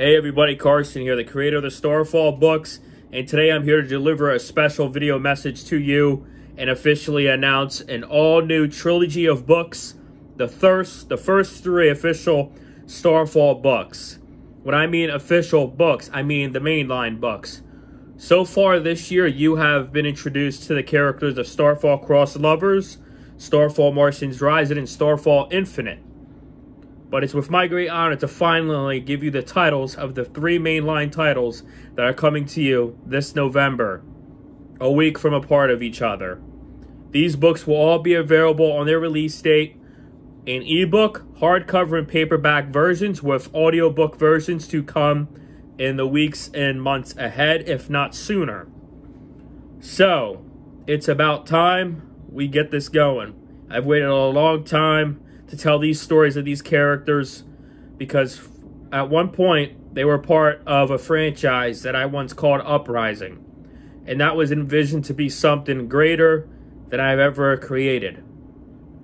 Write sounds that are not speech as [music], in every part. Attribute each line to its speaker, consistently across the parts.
Speaker 1: Hey everybody, Carson here, the creator of the Starfall books, and today I'm here to deliver a special video message to you and officially announce an all-new trilogy of books, the first, the first three official Starfall books. When I mean official books, I mean the mainline books. So far this year, you have been introduced to the characters of Starfall Cross Lovers, Starfall Martians Rising, and Starfall Infinite. But it's with my great honor to finally give you the titles of the three mainline titles that are coming to you this November, a week from apart of each other. These books will all be available on their release date in ebook, hardcover, and paperback versions, with audiobook versions to come in the weeks and months ahead, if not sooner. So, it's about time we get this going. I've waited a long time to tell these stories of these characters because at one point they were part of a franchise that I once called Uprising. And that was envisioned to be something greater than I've ever created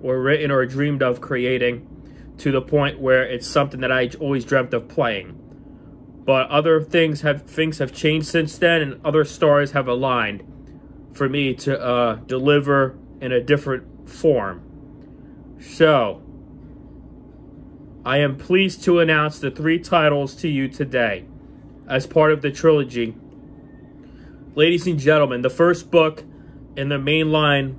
Speaker 1: or written or dreamed of creating to the point where it's something that I always dreamt of playing. But other things have things have changed since then and other stars have aligned for me to uh, deliver in a different form. So, I am pleased to announce the three titles to you today as part of the trilogy. Ladies and gentlemen, the first book in the mainline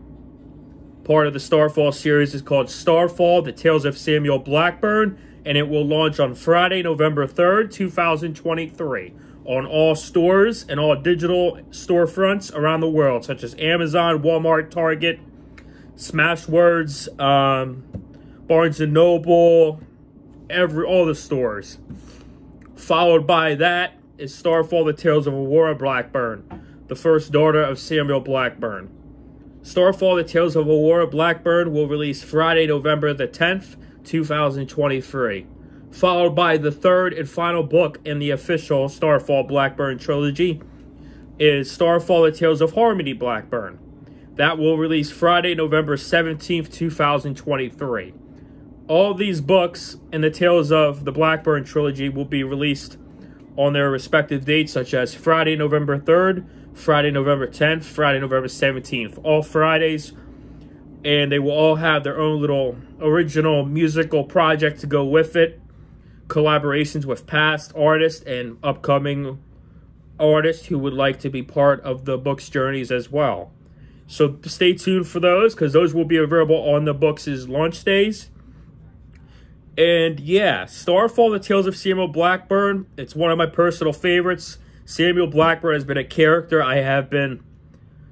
Speaker 1: part of the Starfall series is called Starfall, The Tales of Samuel Blackburn, and it will launch on Friday, November 3rd, 2023 on all stores and all digital storefronts around the world, such as Amazon, Walmart, Target, Smashwords, um, Barnes & Noble, every all the stores. Followed by that is Starfall: The Tales of Aurora Blackburn, the first daughter of Samuel Blackburn. Starfall: The Tales of Aurora Blackburn will release Friday, November the 10th, 2023. Followed by the third and final book in the official Starfall Blackburn trilogy is Starfall: The Tales of Harmony Blackburn. That will release Friday, November 17th, 2023. All these books and the Tales of the Blackburn trilogy will be released on their respective dates, such as Friday, November 3rd, Friday, November 10th, Friday, November 17th. All Fridays, and they will all have their own little original musical project to go with it. Collaborations with past artists and upcoming artists who would like to be part of the book's journeys as well. So stay tuned for those because those will be available on the book's launch days. And yeah, Starfall, The Tales of Samuel Blackburn. It's one of my personal favorites. Samuel Blackburn has been a character I have been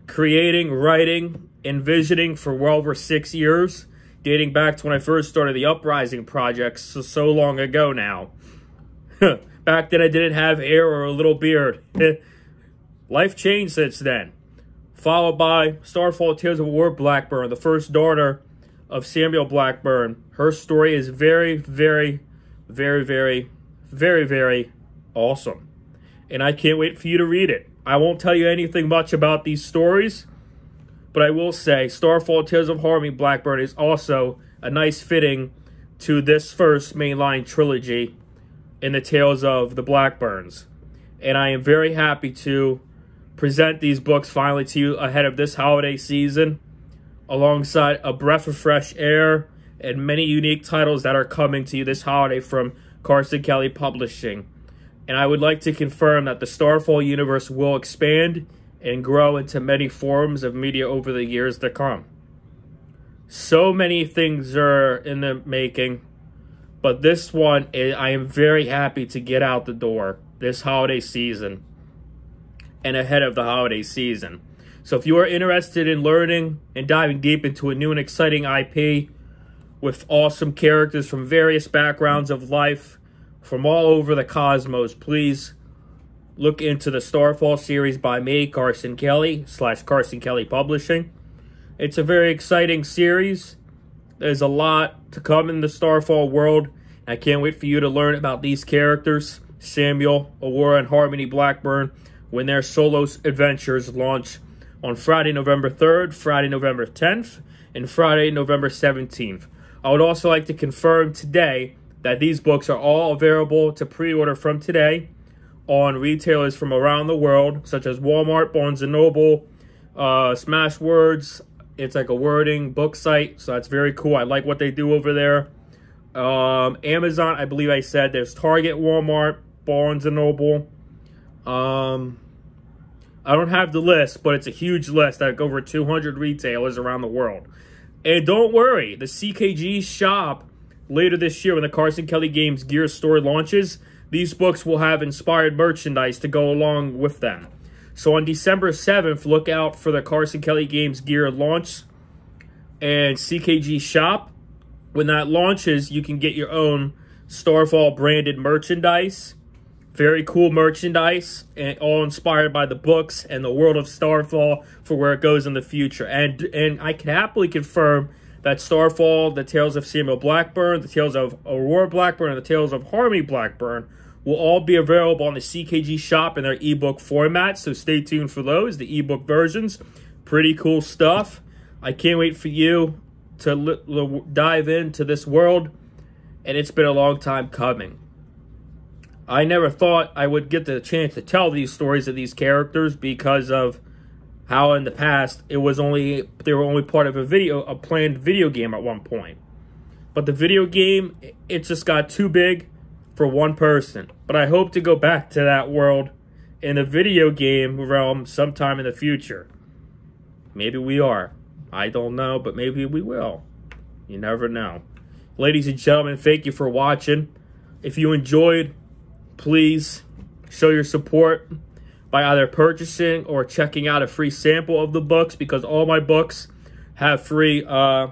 Speaker 1: creating, writing, envisioning for well over six years, dating back to when I first started the Uprising project so, so long ago now. [laughs] back then I didn't have hair or a little beard. [laughs] Life changed since then. Followed by Starfall Tales of Aurora Blackburn, the first daughter of Samuel Blackburn. Her story is very, very, very, very, very, very awesome. And I can't wait for you to read it. I won't tell you anything much about these stories, but I will say Starfall Tales of Harmony Blackburn is also a nice fitting to this first mainline trilogy in the Tales of the Blackburns. And I am very happy to present these books finally to you ahead of this holiday season alongside A Breath of Fresh Air and many unique titles that are coming to you this holiday from Carson Kelly Publishing. And I would like to confirm that the Starfall universe will expand and grow into many forms of media over the years to come. So many things are in the making, but this one, eh, I am very happy to get out the door this holiday season and ahead of the holiday season. So if you are interested in learning and diving deep into a new and exciting IP with awesome characters from various backgrounds of life from all over the cosmos, please look into the Starfall series by me, Carson Kelly, slash Carson Kelly Publishing. It's a very exciting series. There's a lot to come in the Starfall world. I can't wait for you to learn about these characters, Samuel, Aurora, and Harmony Blackburn, when their solo adventures launch on Friday, November 3rd, Friday, November 10th, and Friday, November 17th. I would also like to confirm today that these books are all available to pre-order from today on retailers from around the world, such as Walmart, Barnes & Noble, uh, Smashwords. It's like a wording book site, so that's very cool. I like what they do over there. Um, Amazon, I believe I said. There's Target, Walmart, Barnes & Noble. Um, I don't have the list, but it's a huge list. Like over 200 retailers around the world. And don't worry, the CKG shop later this year when the Carson Kelly Games Gear store launches, these books will have inspired merchandise to go along with them. So on December 7th, look out for the Carson Kelly Games Gear launch and CKG shop. When that launches, you can get your own Starfall branded merchandise very cool merchandise, and all inspired by the books and the world of Starfall for where it goes in the future. And and I can happily confirm that Starfall, the Tales of Samuel Blackburn, the Tales of Aurora Blackburn, and the Tales of Harmony Blackburn will all be available on the CKG shop in their ebook format. So stay tuned for those, the ebook versions. Pretty cool stuff. I can't wait for you to dive into this world, and it's been a long time coming. I never thought I would get the chance to tell these stories of these characters because of how in the past it was only they were only part of a video a planned video game at one point. But the video game it just got too big for one person. But I hope to go back to that world in the video game realm sometime in the future. Maybe we are. I don't know, but maybe we will. You never know. Ladies and gentlemen, thank you for watching. If you enjoyed please show your support by either purchasing or checking out a free sample of the books because all my books have free uh,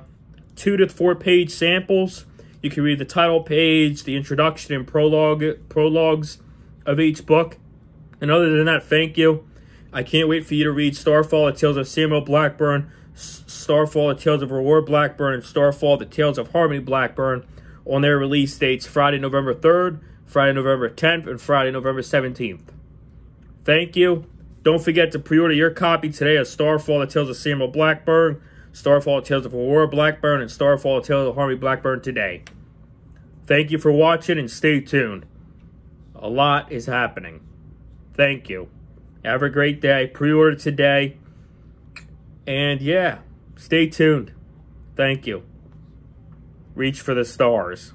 Speaker 1: two to four page samples. You can read the title page, the introduction and prologue prologues of each book. And other than that, thank you. I can't wait for you to read Starfall, The Tales of Samuel Blackburn, Starfall, The Tales of Aurora Blackburn, and Starfall, The Tales of Harmony Blackburn on their release dates Friday, November 3rd, Friday, November 10th, and Friday, November 17th. Thank you. Don't forget to pre-order your copy today of Starfall, The Tales of Samuel Blackburn, Starfall, The Tales of Aurora Blackburn, and Starfall, The Tales of Harmony Blackburn today. Thank you for watching and stay tuned. A lot is happening. Thank you. Have a great day. Pre-order today. And yeah, stay tuned. Thank you. Reach for the stars.